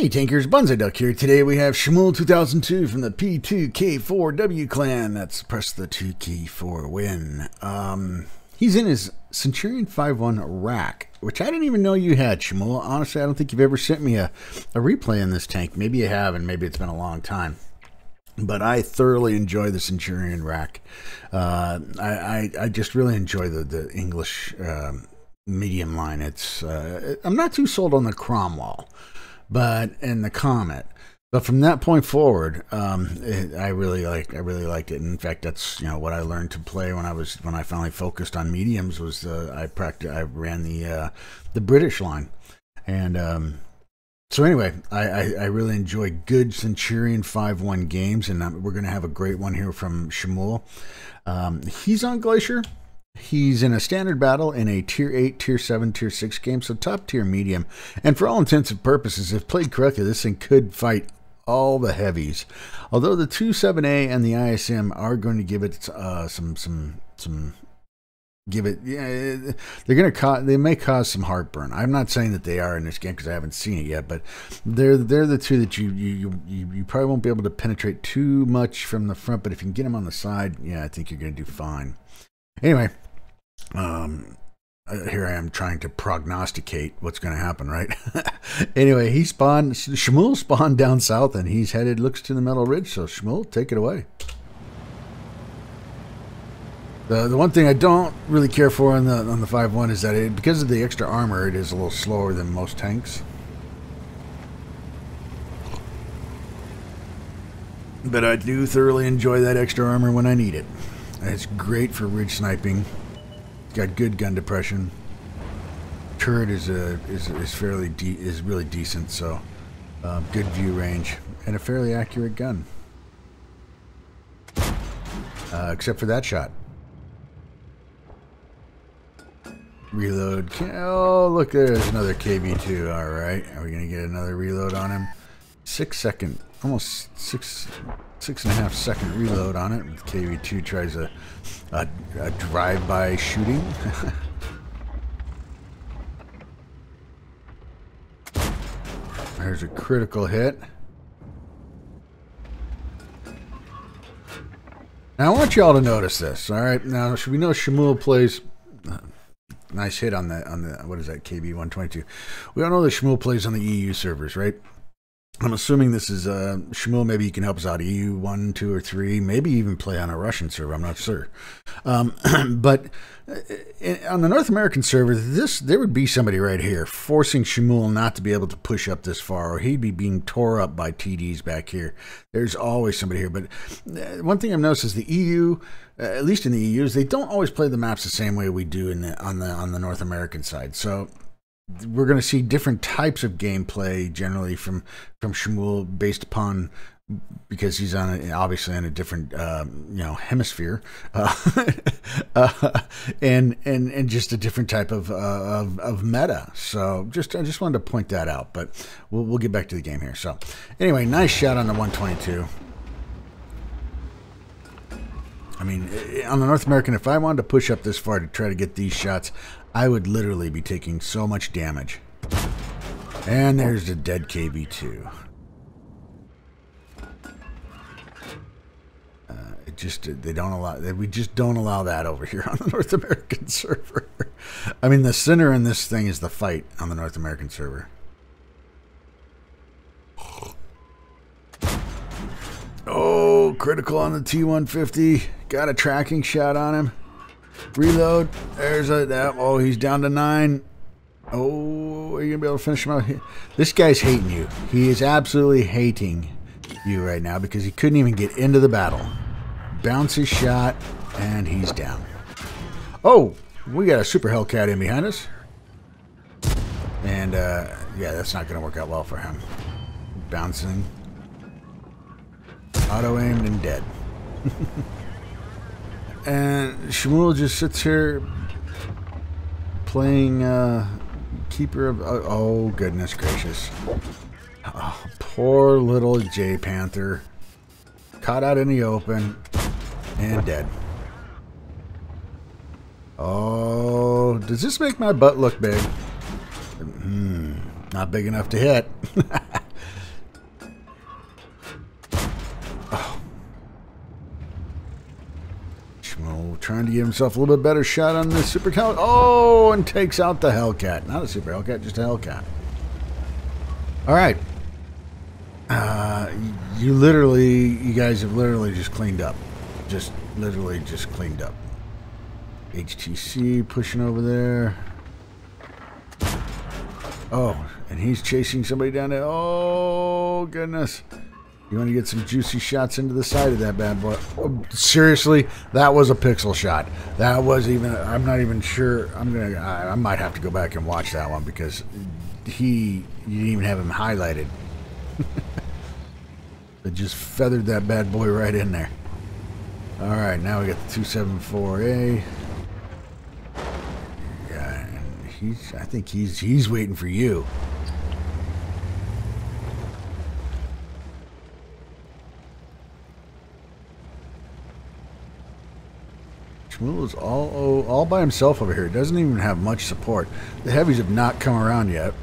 Hey Tankers, Banzi Duck here. Today we have Soimul 2002 from the P2K4W clan. That's press the 2 key for win. Um, he's in his Centurion 5-1 RAAC, which I didn't even know you had, Soimul. Honestly, I don't think you've ever sent me a, a replay in this tank. Maybe you have, and maybe it's been a long time. But I thoroughly enjoy the Centurion RAAC. Uh, I, I, I, just really enjoy the, the English um, medium line. It's uh, I'm not too sold on the Cromwell but in the Comet. But from that point forward, um, it, I really like I really liked it. in fact, that's you know what I learned to play when I was when I finally focused on mediums was uh, I practiced I ran the uh, the British line, and um, so anyway, I, I, I, really enjoy good Centurion five one games, and um, we're going to have a great one here from Soimul. Um, he's on Glacier. He's in a standard battle in a tier 8, tier 7, tier 6 game, so top tier medium. And for all intents and purposes, if played correctly, this thing could fight all the heavies. Although the 27A and the ISM are going to give it uh, some, some, some, give it, yeah, they're going to cause, they may cause some heartburn. I'm not saying that they are in this game because I haven't seen it yet, but they're, they're the two that you, you, you, you probably won't be able to penetrate too much from the front, but if you can get them on the side, yeah, I think you're going to do fine. Anyway, um, uh, here I am trying to prognosticate what's going to happen, right? anyway, he spawned, Soimul spawned down south and he's headed, looks to the Metal Ridge. So, Soimul, take it away. The, the one thing I don't really care for on the on the 5.1 is that it, because of the extra armor, it is a little slower than most tanks. But I do thoroughly enjoy that extra armor when I need it. It's great for ridge sniping. Got good gun depression. Turret is a is, is fairly is really decent, so um, good view range and a fairly accurate gun. Uh, except for that shot. Reload. Oh, look, there's another KV2. All right, are we gonna get another reload on him? Six second, almost six six and a half second reload on it. KV2 tries a, a, a drive-by shooting. There's a critical hit. Now I want you all to notice this. All right, now should we know Soimul plays. Uh, nice hit on the on the what is that KV 122. We all know that Soimul plays on the EU servers, right? I'm assuming this is uh, Soimul. Maybe you can help us out. EU one, two, or three. Maybe even play on a Russian server. I'm not sure. Um, but uh, on the North American server, this there would be somebody right here forcing Soimul not to be able to push up this far, or he'd be being tore up by TDs back here. There's always somebody here. But uh, one thing I've noticed is the EU, uh, at least in the EUs, they don't always play the maps the same way we do in the, on the on the North American side. So we're going to see different types of gameplay generally from from Soimul based upon because he's on a, obviously in a different um, you know hemisphere uh, uh, and and and just a different type of, uh, of, of meta. So just I just wanted to point that out but we'll, we'll get back to the game here. So anyway nice shot on the 122 I mean, on the North American, if I wanted to push up this far to try to get these shots, I would literally be taking so much damage. And there's the dead KV2. Uh, it just they don't allow we just don't allow that over here on the North American server. I mean, the center in this thing is the fight on the North American server. Oh, critical on the T150. Got a tracking shot on him. Reload. There's a that. Oh, he's down to nine. Oh, are you gonna be able to finish him out? This guy's hating you. He is absolutely hating you right now because he couldn't even get into the battle. Bounces shot, and he's down. Oh, we got a super Hellcat in behind us. And, uh, yeah, that's not going to work out well for him. Bouncing. Auto-aimed and dead. and Soimul just sits here playing uh, Keeper of... Oh, oh, goodness gracious. Oh, poor little J Panther. Caught out in the open and dead. Oh, does this make my butt look big? Hmm, not big enough to hit. trying to give himself a little bit better shot on the Super Hellcat. Oh, and takes out the Hellcat. Not a Super Hellcat, just a Hellcat. All right. Uh, you literally, you guys have literally just cleaned up. Just literally just cleaned up. HTC pushing over there. Oh, and he's chasing somebody down there. Oh, goodness. You want to get some juicy shots into the side of that bad boy. Oh, seriously, that was a pixel shot. That was even, I'm not even sure. I'm to, I might have to go back and watch that one because he, you didn't even have him highlighted. it just feathered that bad boy right in there. All right, now we got the 274A. Yeah, he's, I think he's, he's waiting for you. Soimul is all all by himself over here. Doesn't even have much support. The heavies have not come around yet.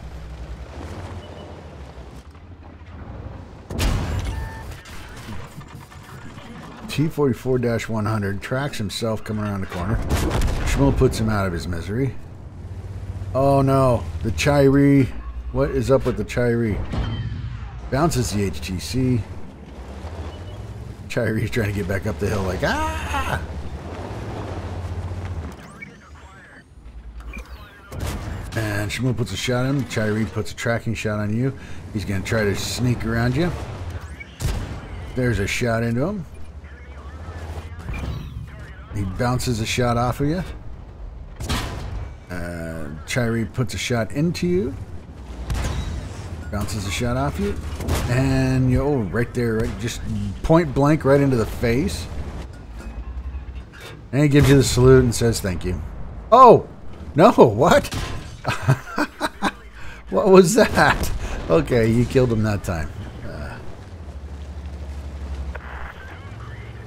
T-44-100 tracks himself coming around the corner. Soimul puts him out of his misery. Oh no, the Chi-Ri. What is up with the Chi-Ri? Bounces the HTC. Chi-Ri's trying to get back up the hill like, ah! And Soimul puts a shot on him. Chi-Ri puts a tracking shot on you. He's going to try to sneak around you. There's a shot into him. He bounces a shot off of you. Uh, puts a shot into you. Bounces a shot off you. And you, oh, right there, right, just point blank right into the face. And he gives you the salute and says thank you. Oh, no, what? what was that? Okay, you killed him that time. Uh,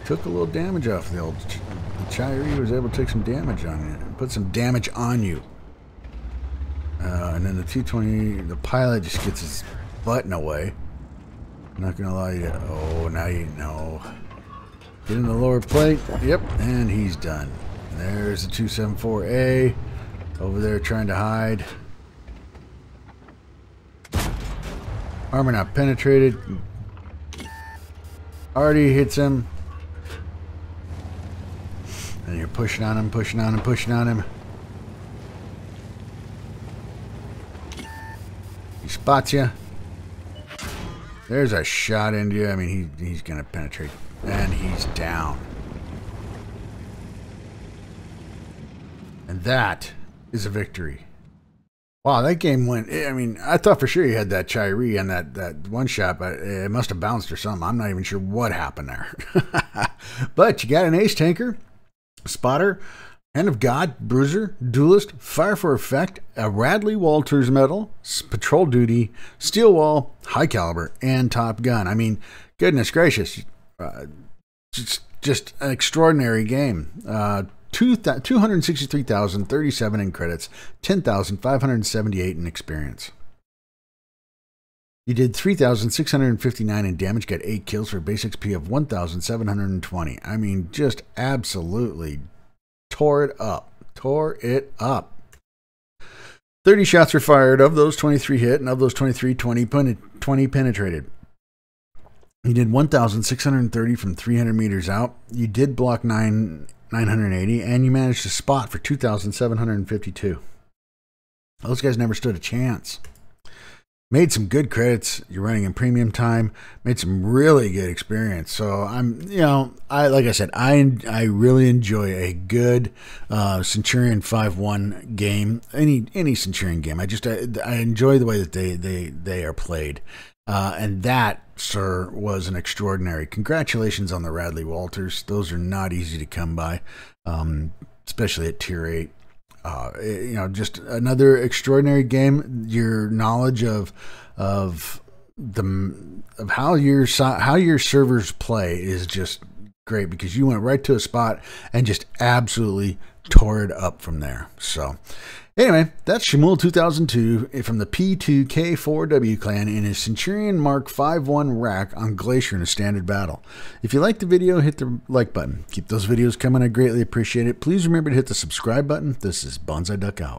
took a little damage off the old ch the Chi-Ri was able to take some damage on you, put some damage on you. Uh, and then the T-20, the pilot just gets his button away. I'm not gonna lie you. Oh, now you know. Get in the lower plate. Yep, and he's done. There's the 274A. Over there trying to hide. Armor not penetrated. Already hits him. And you're pushing on him, pushing on him, pushing on him. He spots you. There's a shot into you. I mean, he, he's going to penetrate. And he's down. And that is a victory. Wow, that game went. I mean, I thought for sure you had that Chi-Ri and that, that one shot, but it must have bounced or something. I'm not even sure what happened there. but you got an ace tanker, spotter, Hand of God, Bruiser, Duelist, Fire for Effect, a Radley Walters medal, Patrol Duty, Steel Wall, High Caliber, and Top Gun. I mean, goodness gracious. Uh, just, just an extraordinary game. Uh, 263,037 in credits, 10,578 in experience. You did 3,659 in damage, got 8 kills for base XP of 1,720. I mean, just absolutely tore it up. Tore it up. 30 shots were fired. Of those, 23 hit, and of those 23, 20, 20 penetrated. You did 1,630 from 300 meters out. You did block 9 980, and you managed to spot for 2,752. Those guys never stood a chance. Made some good credits. You're running in premium time. Made some really good experience. So I'm, you know, I like I said, I I really enjoy a good uh, Centurion Five One game. Any any Centurion game. I just I, I enjoy the way that they they they are played. Uh, and that, sir, was an extraordinary. Congratulations on the Radley Walters. Those are not easy to come by, um, especially at tier eight. Uh, eh, you know, just another extraordinary game. Your knowledge of of the of how your how your servers play is just great because you went right to a spot and just absolutely tore it up from there. So Anyway, that's Soimul 2002 from the P2K4W clan in his Centurion Mark 5-1 RAAC on Glacier in a standard battle. If you liked the video, hit the like button. Keep those videos coming. I greatly appreciate it. Please remember to hit the subscribe button. This is Banzi Duck out.